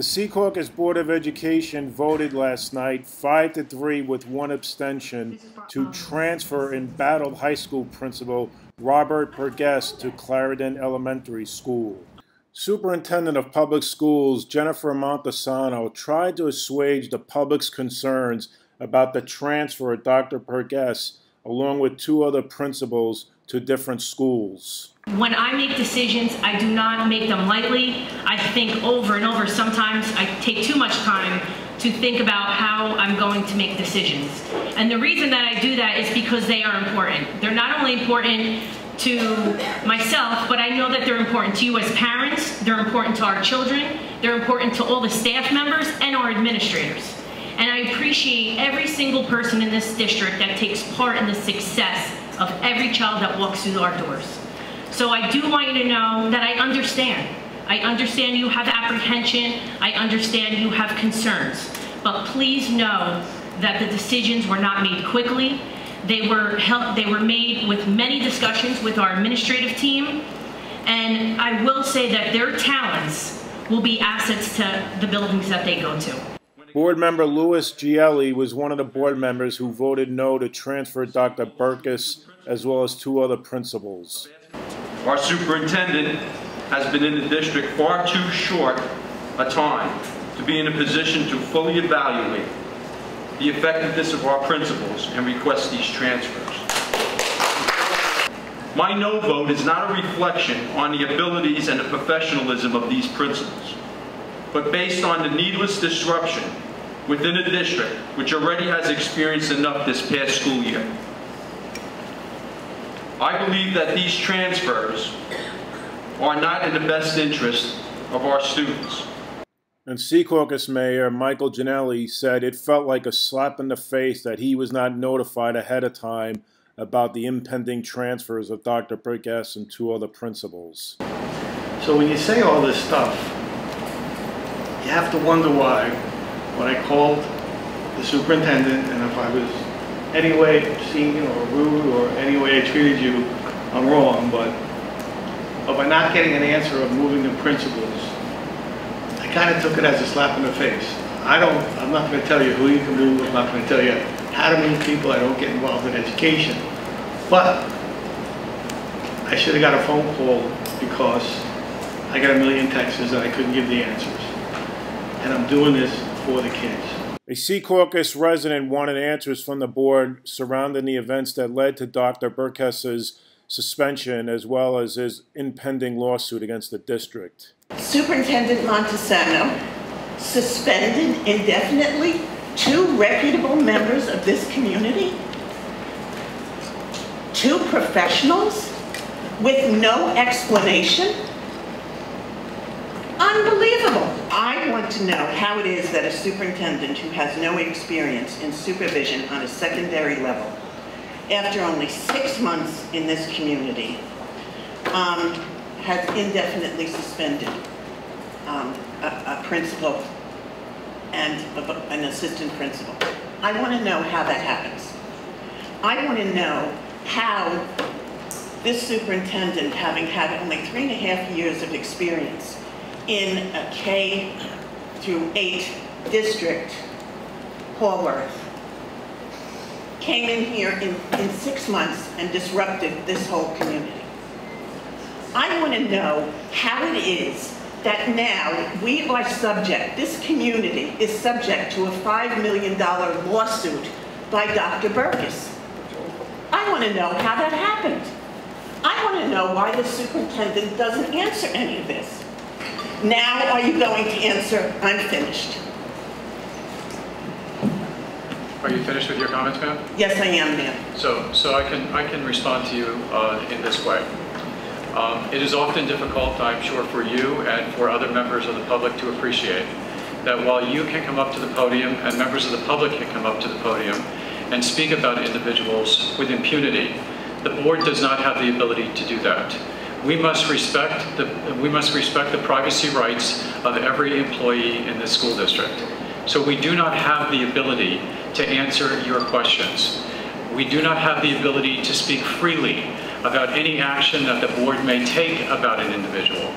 The Secaucus Board of Education voted last night 5 to 3 with one abstention to transfer embattled high school principal Robert Berckes to Clarendon Elementary School. Superintendent of Public Schools Jennifer Montesano tried to assuage the public's concerns about the transfer of Dr. Berckes along with two other principals to different schools. When I make decisions, I do not make them lightly. I think over and over. Sometimes I take too much time to think about how I'm going to make decisions. And the reason that I do that is because they are important. They're not only important to myself, but I know that they're important to you as parents, they're important to our children, they're important to all the staff members and our administrators. And I appreciate every single person in this district that takes part in the success of every child that walks through our doors. So I do want you to know that I understand. I understand you have apprehension. I understand you have concerns. But please know that the decisions were not made quickly. They were, they were made with many discussions with our administrative team. And I will say that their talents will be assets to the buildings that they go to. Board member Louis Gielli was one of the board members who voted no to transfer Dr. Berckes as well as two other principals. Our superintendent has been in the district far too short a time to be in a position to fully evaluate the effectiveness of our principals and request these transfers. My no vote is not a reflection on the abilities and the professionalism of these principals but based on the needless disruption within a district which already has experienced enough this past school year. I believe that these transfers are not in the best interest of our students. And Secaucus Mayor Michael Gonnelli said it felt like a slap in the face that he was not notified ahead of time about the impending transfers of Dr. Berckes and two other principals. So when you say all this stuff, you have to wonder why, when I called the superintendent, and if I was any way seen or rude or any way I treated you, I'm wrong, but, by not getting an answer of moving the principals, I kind of took it as a slap in the face. I don't, I'm not going to tell you who you can move, I'm not going to tell you how to move people, I don't get involved in education. But I should have got a phone call because I got a million texts and I couldn't give the answers and I'm doing this for the kids. A Secaucus resident wanted answers from the board surrounding the events that led to Dr. Berckes's suspension as well as his impending lawsuit against the district. Superintendent Montesano suspended indefinitely two reputable members of this community, two professionals with no explanation Unbelievable. I want to know how it is that a superintendent who has no experience in supervision on a secondary level, after only six months in this community, um, has indefinitely suspended um, a, a, principal and a, an assistant principal. I want to know how that happens. I want to know how this superintendent, having had only three and a half years of experience, in a K through 8 district, Haworth, came in here in, in six months and disrupted this whole community. I want to know how it is that now we are subject, this community is subject to a $5 million lawsuit by Dr. Berckes. I want to know how that happened. I want to know why the superintendent doesn't answer any of this. Now are you going to answer, I'm finished? Are you finished with your comments, ma'am? Yes, I am, ma'am. So, so I can I can respond to you uh, in this way. Um, it is often difficult, I'm sure, for you and for other members of the public to appreciate that while you can come up to the podium and members of the public can come up to the podium and speak about individuals with impunity, the board does not have the ability to do that we must respect the we must respect the privacy rights of every employee in this school district. So we do not have the ability to answer your questions. We do not have the ability to speak freely about any action that the board may take about an individual.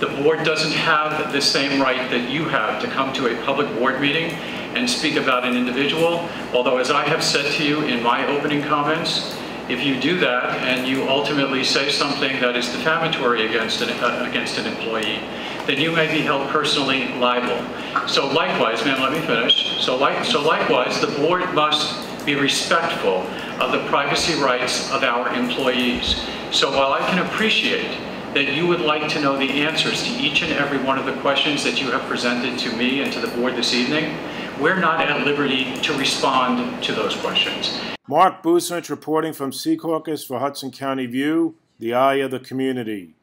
The board doesn't have the same right that you have to come to a public board meeting and speak about an individual, although as I have said to you in my opening comments, if you do that and you ultimately say something that is defamatory against an, uh, against an employee, then you may be held personally liable. So likewise, ma'am, let me finish. So, like, so likewise, the board must be respectful of the privacy rights of our employees. So while I can appreciate that you would like to know the answers to each and every one of the questions that you have presented to me and to the board this evening, we're not at liberty to respond to those questions. Mark Bucinich reporting from Secaucus for Hudson County View, the eye of the community.